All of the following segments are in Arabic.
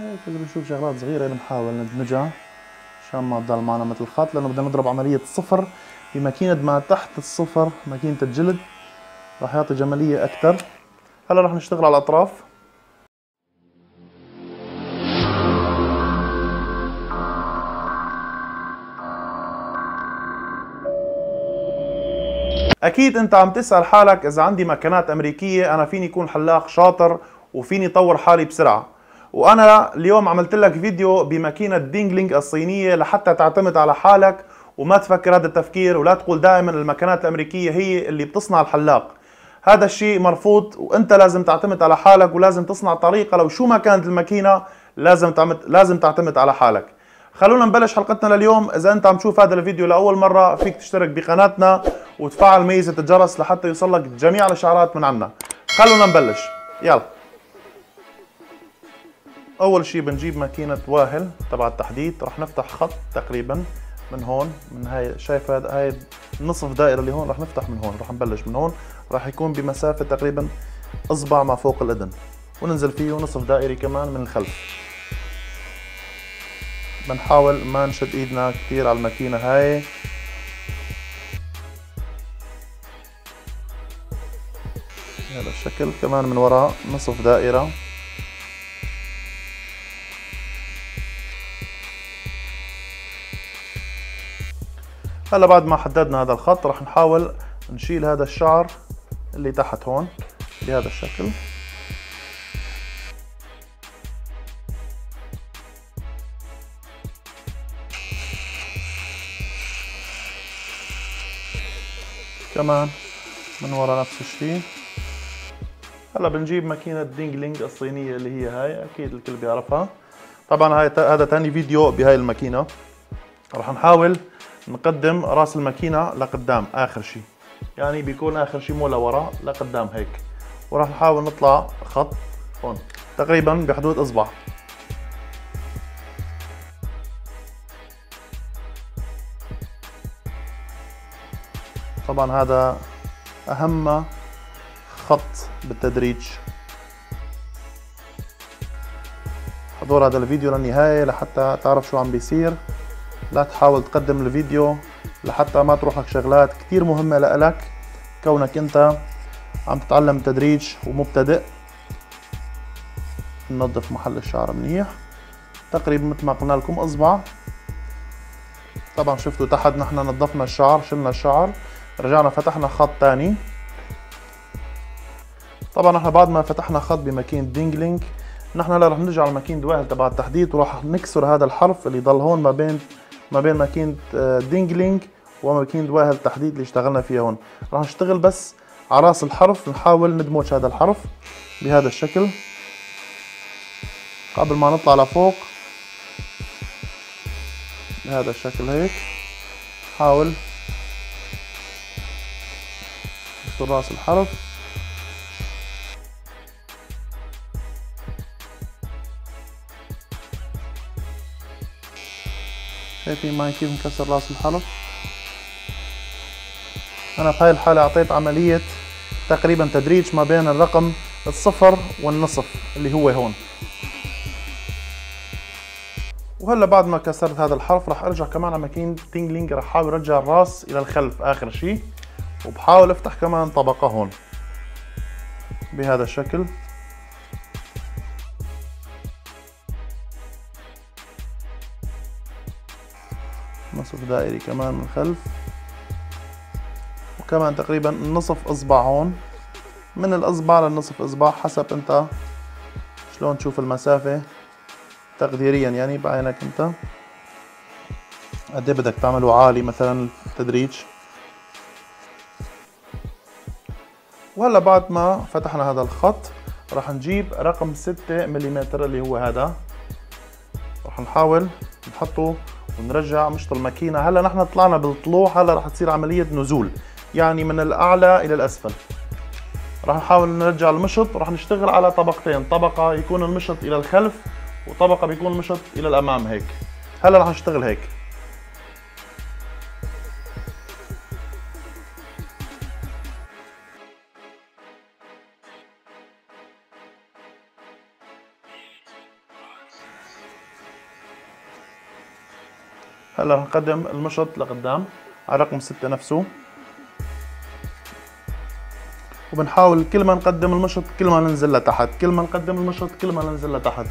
اذا بنشوف شغلات صغيرة بنحاول ندمجها عشان ما تضل معنا مثل الخط لأنه بدنا نضرب عملية صفر بماكينه ما تحت الصفر ماكينة الجلد. راح يعطي جمالية أكثر هلا راح نشتغل على الأطراف. أكيد أنت عم تسأل حالك إذا عندي مكانات أمريكية أنا فيني اكون حلاق شاطر وفيني طور حالي بسرعة. وأنا اليوم عملت لك فيديو بماكينة DINGLING الصينية لحتى تعتمد على حالك وما تفكر هذا التفكير ولا تقول دائما المكانات الأمريكية هي اللي بتصنع الحلاق. هذا الشيء مرفوض وأنت لازم تعتمد على حالك ولازم تصنع طريقة. لو شو ما كانت الماكينة لازم تعمد لازم تعتمد على حالك. خلونا نبلش حلقتنا لليوم. إذا أنت عم تشوف هذا الفيديو لأول مرة فيك تشترك بقناتنا وتفعل ميزة الجرس لحتى يوصلك جميع الإشعارات من عنا خلونا نبلش. يلا. أول شيء بنجيب ماكينة واهل تبع التحديد رح نفتح خط تقريبا من هون من هاي شايف هاي نصف دائرة اللي هون؟ رح نفتح من هون رح نبلش من هون. رح يكون بمسافة تقريبا أصبع ما فوق الأذن وننزل فيه نصف دائري كمان من الخلف. بنحاول ما نشد إيدنا كثير على الماكينة هاي. هذا الشكل كمان من وراء نصف دائرة. هلا بعد ما حددنا هذا الخط رح نحاول نشيل هذا الشعر اللي تحت هون بهذا الشكل. كمان من ورا نفس الشيء. هلا بنجيب ماكينة DINGLING الصينية اللي هي هاي أكيد الكل بيعرفها. طبعا هاي هذا ثاني فيديو بهاي الماكينة. رح نحاول نقدم راس الماكينة لقدام آخر شيء يعني بيكون آخر شيء مو لورا لقدام هيك. وراح نحاول نطلع خط هون تقريبا بحدود إصبع. طبعا هذا أهم خط بالتدريج. حضور هذا الفيديو للنهاية لحتى تعرف شو عم بيصير. لا تحاول تقدم الفيديو لحتى ما تروح لك شغلات كتير مهمة لإلك. كونك انت عم تتعلم التدريج ومبتدئ. ننظف محل الشعر منيح. تقريبا مثل ما قلنا لكم أصبع. طبعا شفتوا تحت نحن نظفنا الشعر شلنا الشعر. رجعنا فتحنا خط تاني. طبعا إحنا بعد ما فتحنا خط بماكينة DINGLING نحن هلا رح نرجع على ماكينة Wahl تبع التحديد وراح نكسر هذا الحرف اللي ضل هون ما بين ما بين ماكينة آه، DINGLING وماكينة Wahl التحديد اللي اشتغلنا فيها هون. راح نشتغل بس على راس الحرف نحاول ندمج هذا الحرف بهذا الشكل. قبل ما نطلع لفوق بهذا الشكل هيك حاول نفصل راس الحرف. شايفين معي كيف مكسر راس الحرف أنا في هاي الحالة أعطيت عملية تقريبا تدريج ما بين الرقم الصفر والنصف اللي هو هون. وهلا بعد ما كسرت هذا الحرف راح أرجع كمان على ماكينة تينجلينج راح أحاول أرجع الراس إلى الخلف آخر شيء. وبحاول أفتح كمان طبقة هون. بهذا الشكل. نصف دائري كمان من الخلف وكمان تقريبا نصف إصبع هون. من الإصبع للنصف إصبع حسب أنت شلون تشوف المسافة. تقديريا يعني بعينك أنت. قد إيه بدك تعمله عالي مثلا التدريج. وهلا بعد ما فتحنا هذا الخط راح نجيب رقم 6 ملم اللي هو هذا. راح نحاول نحطه ونرجع مشط الماكينة. هلا نحن طلعنا بالطلوع هلا راح تصير عملية نزول يعني من الأعلى إلى الأسفل. راح نحاول نرجع المشط راح نشتغل على طبقتين طبقة يكون المشط إلى الخلف وطبقة بيكون المشط إلى الأمام هيك. هلا راح نشتغل هيك. هلا رح نقدم المشط لقدام. على رقم ستة نفسه. وبنحاول كل ما نقدم المشط كل ما ننزل لتحت. كل ما نقدم المشط كل ما ننزل لتحت.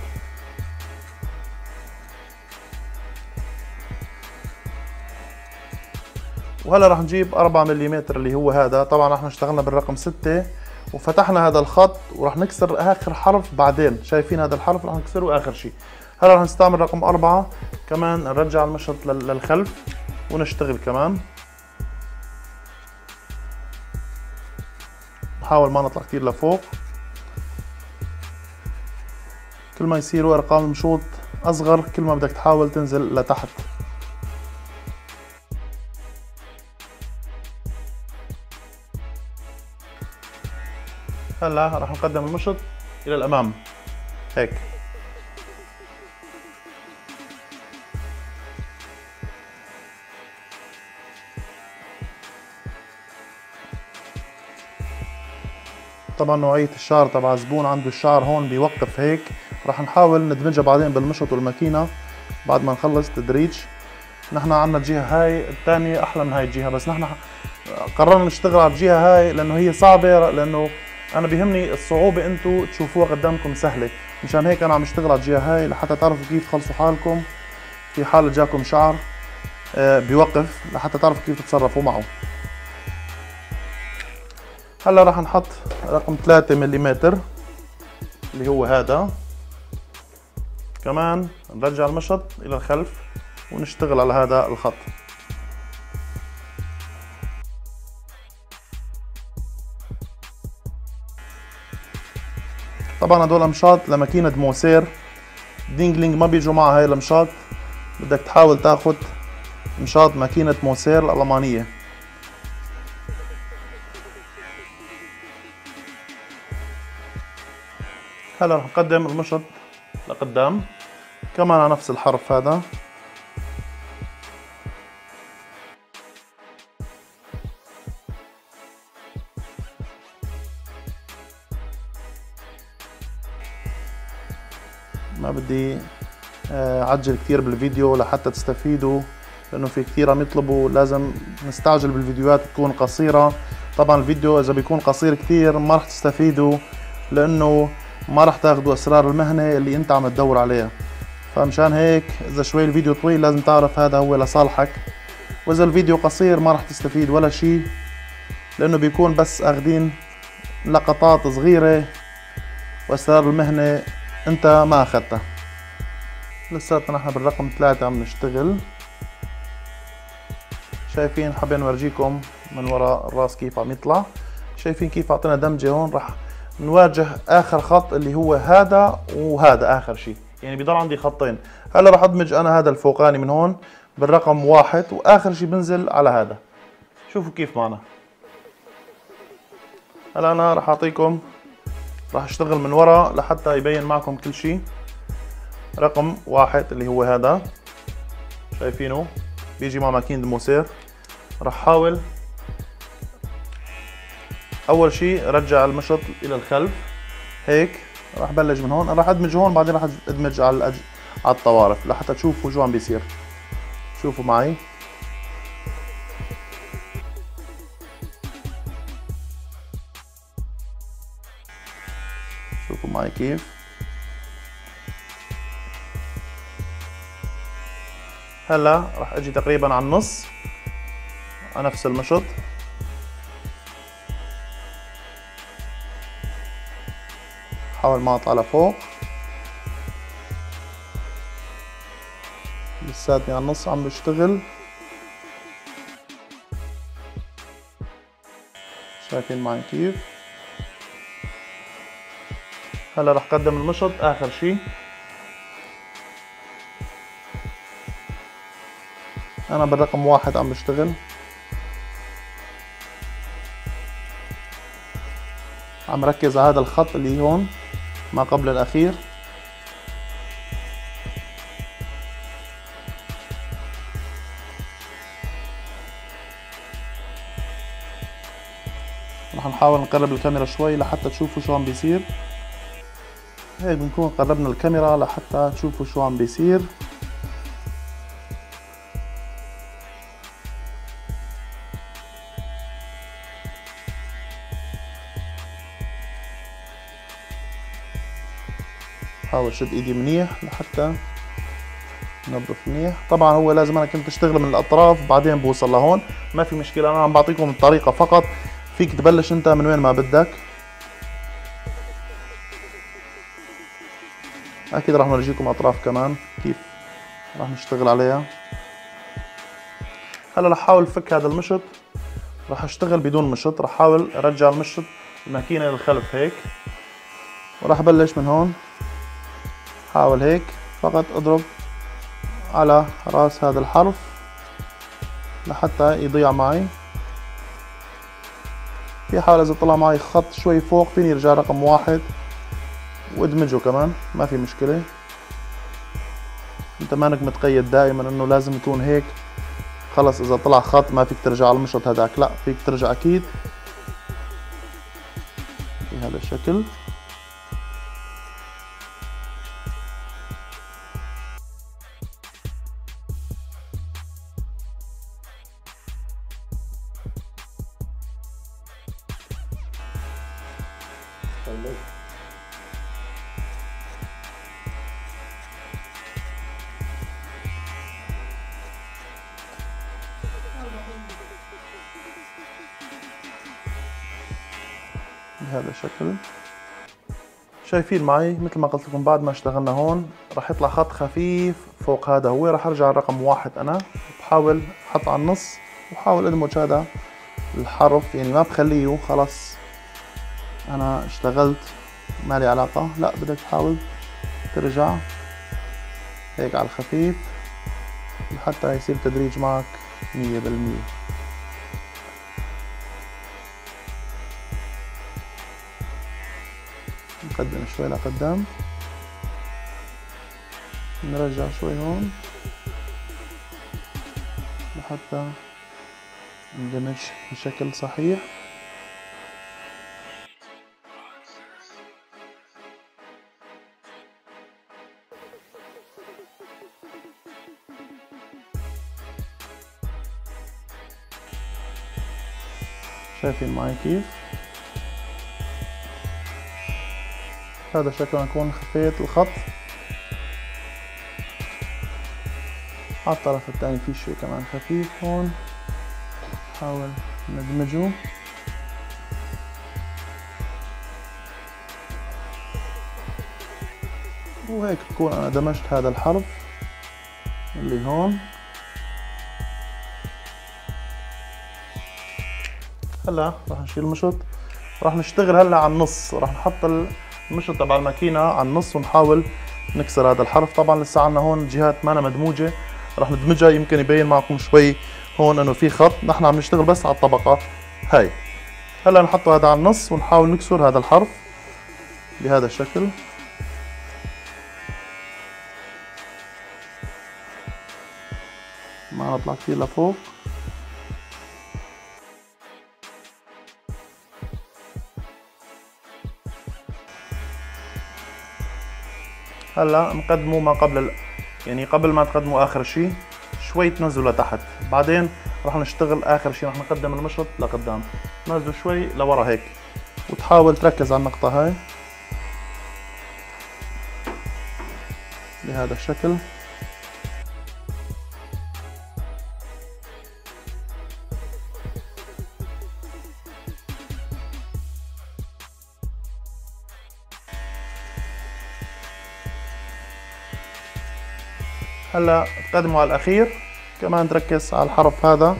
وهلا راح نجيب 4 ملم اللي هو هذا. طبعا إحنا اشتغلنا بالرقم 6 وفتحنا هذا الخط وراح نكسر آخر حرف بعدين. شايفين هذا الحرف؟ راح نكسره آخر شيء هلا راح نستعمل رقم 4 كمان نرجع المشط للخلف ونشتغل كمان. نحاول ما نطلع كتير لفوق. كل ما يصيروا أرقام المشوط أصغر كل ما بدك تحاول تنزل لتحت. هلا راح نقدم المشط إلى الأمام. هيك. طبعا نوعية الشعر تبع الزبون عنده الشعر هون بيوقف هيك. راح نحاول ندمجها بعدين بالمشط والماكينة بعد ما نخلص تدريج نحن عنا الجهة هاي الثانية أحلى من هاي الجهة بس نحن قررنا نشتغل على الجهة هاي لأنه هي صعبة لأنه أنا بيهمني الصعوبة أنتم تشوفوها قدامكم سهلة. مشان هيك أنا عم اشتغل على الجهة هاي لحتى تعرفوا كيف تخلصوا حالكم. في حال جاكم شعر آه، بيوقف لحتى تعرفوا كيف تتصرفوا معه. هلا راح نحط رقم 3 ملم اللي هو هذا. كمان نرجع المشط إلى الخلف ونشتغل على هذا الخط. طبعا هدول مشاط لماكينة موسير. دينجلينج ما بيجوا مع هاي المشاط. بدك تحاول تاخد مشاط ماكينة موسير الألمانية. هلا رح نقدم المشط لقدام. كمان على نفس الحرف هذا. ما بدي آه، اعجل كثير بالفيديو لحتى تستفيدوا لأنه في كثير عم يطلبوا. لازم نستعجل بالفيديوهات تكون قصيرة. طبعا الفيديو إذا بيكون قصير كثير ما رح تستفيدوا لأنه ما رح تاخذوا أسرار المهنة اللي أنت عم تدور عليها. فمشان هيك إذا شوي الفيديو طويل لازم تعرف هذا هو لصالحك. وإذا الفيديو قصير ما رح تستفيد ولا شيء لأنه بيكون بس أخذين لقطات صغيرة وأسرار المهنة أنت ما أخذتها. لساتنا نحن بالرقم ثلاثة عم نشتغل. شايفين حابين نورجيكم من وراء الراس كيف عم يطلع. شايفين كيف أعطينا دمجة هون رح نواجه آخر خط اللي هو هذا وهذا آخر شيء. يعني بضل عندي خطين. هلا راح أدمج أنا هذا الفوقاني من هون بالرقم واحد وآخر شيء بنزل على هذا. شوفوا كيف معنا. هلا أنا راح أعطيكم راح أشتغل من ورا لحتى يبين معكم كل شيء. رقم واحد اللي هو هذا. شايفينه؟ بيجي مع ماكينة الموسير راح احاول أول شيء رجع المشط إلى الخلف. هيك راح بلش من هون. راح أدمج هون بعدين راح أدمج على الأج... على الطوارف لحتى تشوفوا شو عم بيصير. شوفوا معي. شوفوا معي كيف. هلا راح أجي تقريبا على النص على نفس المشط. حاول ما اطلع لفوق لساتني على النص عم بشتغل شايفين معي كيف. هلا رح قدم المشط آخر شي. أنا بالرقم واحد عم بشتغل. عم ركز على هذا الخط اللي هون. ما قبل الأخير. رح نحاول نقرب الكاميرا شوي لحتى تشوفوا شو عم بيصير. هيك بنكون قربنا الكاميرا لحتى تشوفوا شو عم بيصير. حاول شد ايدي منيح لحتى نظف منيح. طبعا هو لازم أنا كنت أشتغل من الأطراف بعدين بوصل لهون. ما في مشكلة أنا عم بعطيكم الطريقة فقط. فيك تبلش أنت من وين ما بدك. أكيد راح نورجيكم أطراف كمان كيف راح نشتغل عليها. هلا رح أحاول فك هذا المشط. راح أشتغل بدون مشط راح أحاول أرجع المشط الماكينة للخلف هيك. وراح ابلش من هون. حاول هيك فقط اضرب على راس هذا الحرف لحتى يضيع معي. في حال إذا طلع معي خط شوي فوق فيني ارجع رقم واحد وادمجه كمان ما في مشكلة. أنت مانك متقيد دائما إنه لازم يكون هيك. خلص إذا طلع خط ما فيك ترجع على المشط هذاك لا فيك ترجع أكيد. بهذا الشكل. بهذا الشكل. شايفين معي مثل ما قلت لكم بعد ما اشتغلنا هون راح يطلع خط خفيف فوق هذا هو. راح ارجع الرقم واحد أنا. بحاول أحط على النص وحاول أدمج هذا الحرف يعني ما بخليه خلص أنا اشتغلت ما لي علاقة لا بدك تحاول ترجع هيك على الخفيف لحتى يصير تدريج معك مية بالمية. نقدم شوي لقدام. نرجع شوي هون لحتى ندمج بشكل صحيح. شايفين معي كيف هذا شكله أكون خفيت الخط. على الطرف الثاني في شوي كمان خفيف هون نحاول ندمجه. وهيك بكون أنا دمجت هذا الحرف اللي هون. هلا راح نشيل المشط راح نشتغل هلا على النص. راح نحط المشط تبع الماكينة على النص ونحاول نكسر هذا الحرف. طبعا لسه عنا هون الجهات ما مدموجة. راح ندمجها يمكن يبين معكم شوي هون إنه في خط. نحن عم نشتغل بس على الطبقة هاي. هلا نحط هذا على النص ونحاول نكسر هذا الحرف بهذا الشكل. ما نطلع كثير لفوق. هلا نقدموا ما قبل. يعني قبل ما تقدموا آخر شيء شوي تنزلوا لتحت. بعدين راح نشتغل آخر شيء راح نقدم المشط لقدام. نزلوا شوي لورا هيك. وتحاول تركز على النقطة هاي. بهذا الشكل. هلا تقدموا على الأخير. كمان تركز على الحرف هذا.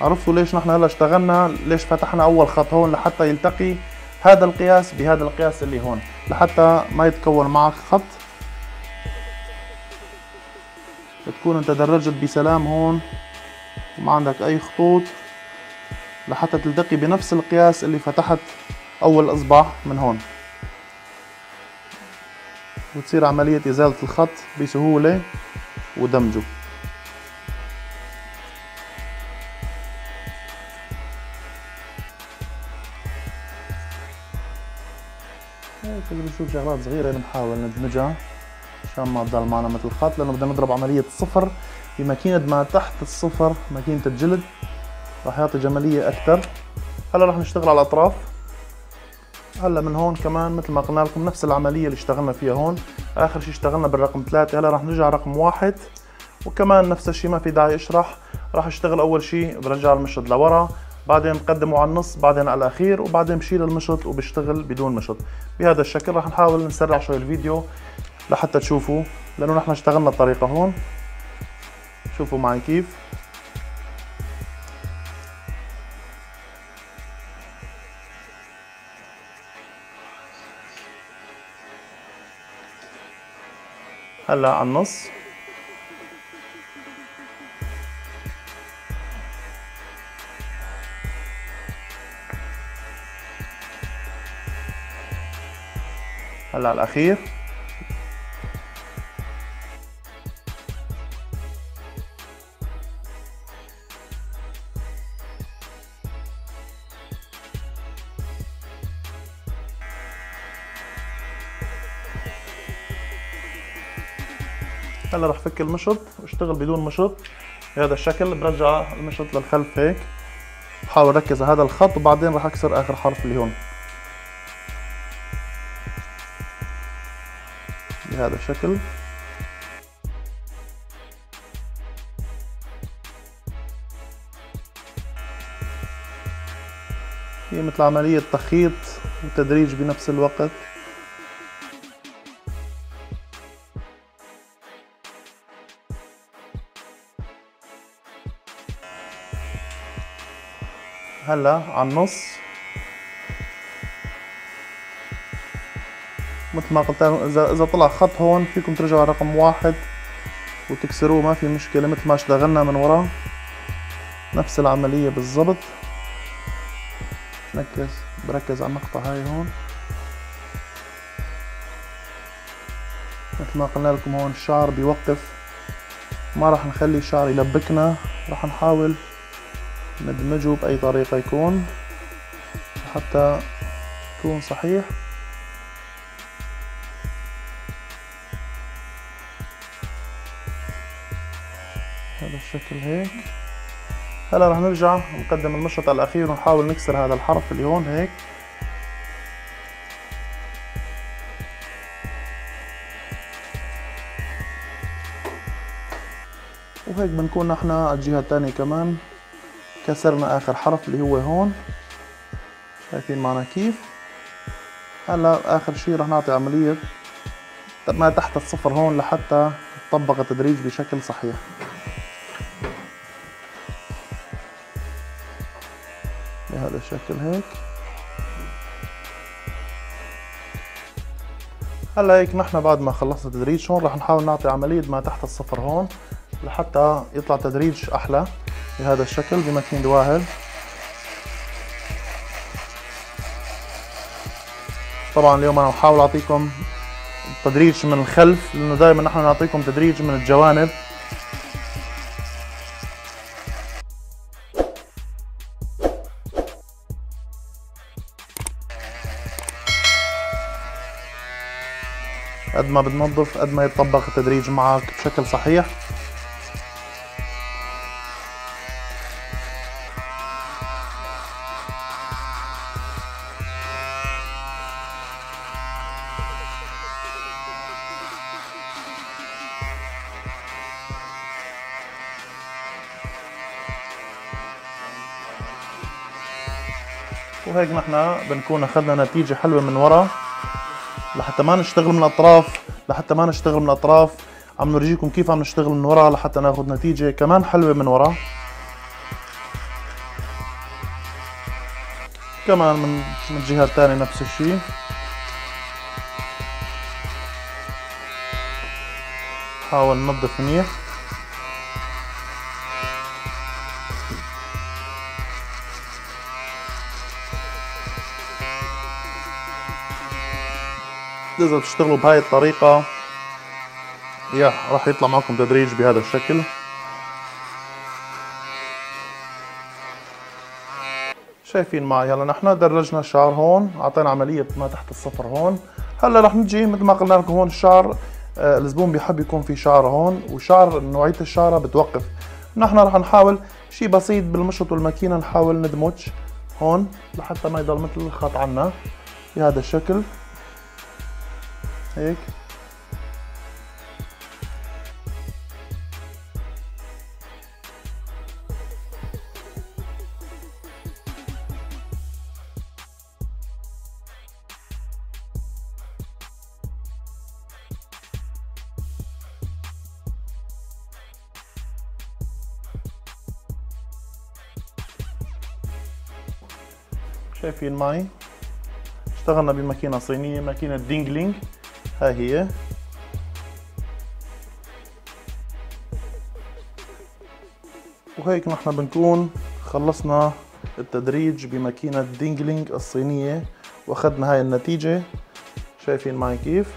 عرفتوا ليش نحن هلا اشتغلنا؟ ليش فتحنا أول خط هون لحتى يلتقي هذا القياس بهذا القياس اللي هون لحتى ما يتكون معك خط. تكون انت درجت بسلام هون. وما عندك أي خطوط. لحتى تلتقي بنفس القياس اللي فتحت أول إصبع من هون. وتصير عملية إزالة الخط بسهولة ودمجه. هيك اللي بنشوف شغلات صغيرة بنحاول ندمجها عشان ما تضل معنا مثل الخط لأنه بدنا نضرب عملية صفر بماكينة ما تحت الصفر ماكينة الجلد. راح يعطي جمالية أكثر. هلا راح نشتغل على الأطراف. هلا من هون كمان مثل ما قلنا لكم نفس العملية اللي اشتغلنا فيها هون. آخر شيء اشتغلنا بالرقم ثلاثة. هلا رح نرجع رقم واحد. وكمان نفس الشيء ما في داعي اشرح. راح اشتغل أول شيء برجع المشط لورا بعدين بقدمه على النص بعدين على الأخير وبعدين بشيل المشط وبشتغل بدون مشط. بهذا الشكل راح نحاول نسرع شوي الفيديو لحتى تشوفوا لأنه نحن اشتغلنا الطريقة هون. شوفوا معي كيف. هلا على النص. هلا على الأخير. هلا رح فك المشط واشتغل بدون مشط. بهذا الشكل برجع المشط للخلف هيك. بحاول ركز على هذا الخط وبعدين رح أكسر آخر حرف اللي هون. بهذا الشكل. هي مثل عملية تخيط وتدريج بنفس الوقت. هلا على النص. مثل ما قلت اذا إذا طلع خط هون فيكم ترجعوا على رقم واحد وتكسروه ما في مشكلة مثل ما اشتغلنا من ورا. نفس العملية بالضبط. ركز بركز على المقطع هاي هون. مثل ما قلنا لكم هون الشعر بيوقف. ما راح نخلي الشعر يلبكنا راح نحاول ندمجه بأي طريقة يكون حتى يكون صحيح. هذا الشكل هيك. هلا رح نرجع نقدم المشرط الأخير ونحاول نكسر هذا الحرف اللي هون هيك. وهيك بنكون نحن الجهة الثانية كمان. كسرنا آخر حرف اللي هو هون. شايفين معنا كيف؟ هلأ آخر شي رح نعطي عملية ما تحت الصفر هون لحتى تطبق التدريج بشكل صحيح. بهذا الشكل هيك. هلأ هيك نحن بعد ما خلصنا التدريج هون رح نحاول نعطي عملية ما تحت الصفر هون لحتى يطلع تدريج أحلى. بهذا الشكل بماكينة واحد طبعا اليوم أنا بحاول أعطيكم تدريج من الخلف لأنه دائما نحن نعطيكم تدريج من الجوانب. قد ما بتنظف قد ما يتطبق التدريج معك بشكل صحيح. نحن بنكون أخذنا نتيجة حلوة من ورا. لحتى ما نشتغل من الأطراف لحتى ما نشتغل من الأطراف عم نورجيكم كيف عم نشتغل من ورا لحتى ناخذ نتيجة كمان حلوة من ورا. كمان من من الجهة الثانية نفس الشيء. حاول ننظف منيح. اذا بتشتغلوا بهاي الطريقة. يا راح يطلع معكم تدريج بهذا الشكل. شايفين معي؟ هلا نحن درجنا الشعر هون. أعطينا عملية ما تحت الصفر هون. هلا رح نجي مثل ما قلنا لكم هون الشعر آه الزبون بيحب يكون في شعر هون وشعر نوعية الشعرة بتوقف. نحن رح نحاول شيء بسيط بالمشط والماكينة نحاول ندمج هون لحتى ما يضل مثل الخط عنا بهذا الشكل. هيك. شايفين معي؟ اشتغلنا بماكينة صينية ماكينة DINGLING. ها هي. وهيك نحن بنكون خلصنا التدريج بماكينة DINGLING الصينية وأخذنا هاي النتيجة. شايفين معي كيف؟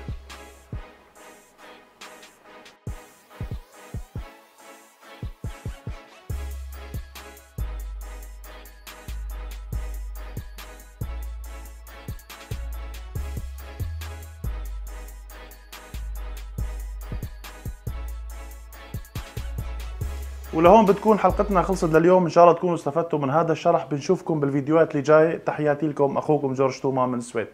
ولهون بتكون حلقتنا خلصت لليوم. إن شاء الله تكونوا استفدتوا من هذا الشرح. بنشوفكم بالفيديوهات اللي جاي تحياتي لكم أخوكم جورج توما من السويد.